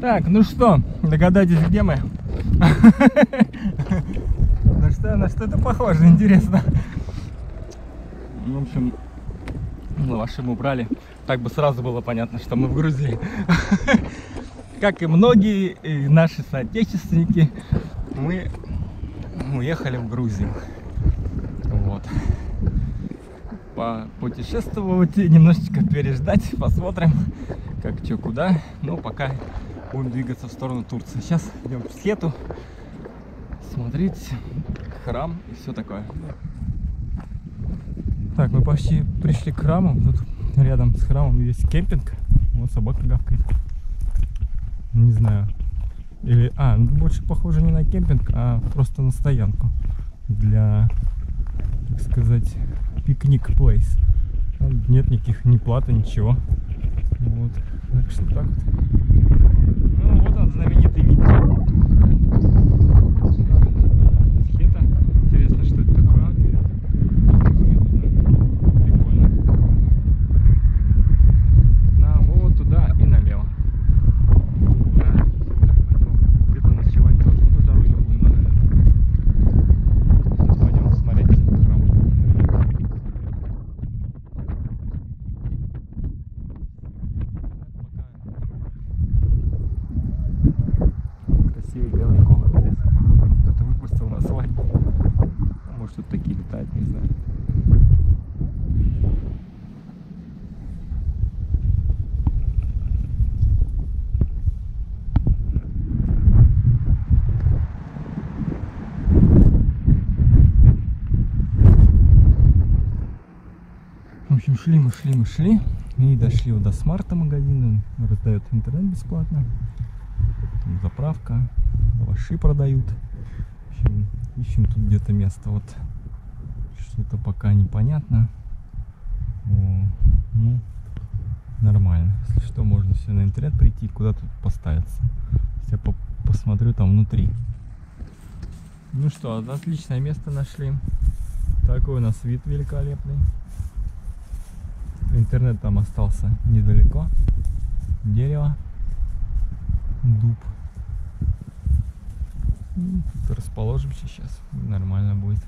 Так, ну что, догадайтесь, где мы? На что, на что это похоже, интересно. Ну, В общем, лаваши убрали. Так бы сразу было понятно, что мы в Грузии. Как и многие наши соотечественники, мы уехали в Грузию. Вот. Путешествовать, немножечко переждать, посмотрим, как что куда. Но пока будем двигаться в сторону Турции. Сейчас идем в Сету смотреть храм и все такое. Так, мы почти пришли к храму. Тут рядом с храмом есть кемпинг. Вот собака гавкает. Не знаю. Или, а, больше похоже не на кемпинг, а просто на стоянку. Для, так сказать, пикник плейс. Нет никаких ни платы, ничего. Вот. Так что так вот. Ну, вот он, знаменитый вид. Хета. Интересно, что это такое. Прикольно. На, вот туда и налево. Да. Где-то ночевать должны. Ну, дороги будем, наверное. Сейчас пойдем смотреть храм. Здесь. Походу, Кто-то выпустил на свадьбу. А Может тут такие летают, не знаю. В общем, шли мы, шли мы, шли. И дошли вот до смарта магазина. Раздают интернет бесплатно. Там заправка. Лаваши продают. В общем, ищем тут где-то место. Вот что-то пока непонятно. О, ну, нормально. Если что, можно все на интернет прийти и куда тут поставиться. Я по- посмотрю там внутри. Ну что, отличное место нашли. Такой у нас вид великолепный. Интернет там остался недалеко. Дерево. Дуб. Расположимся сейчас. Нормально будет.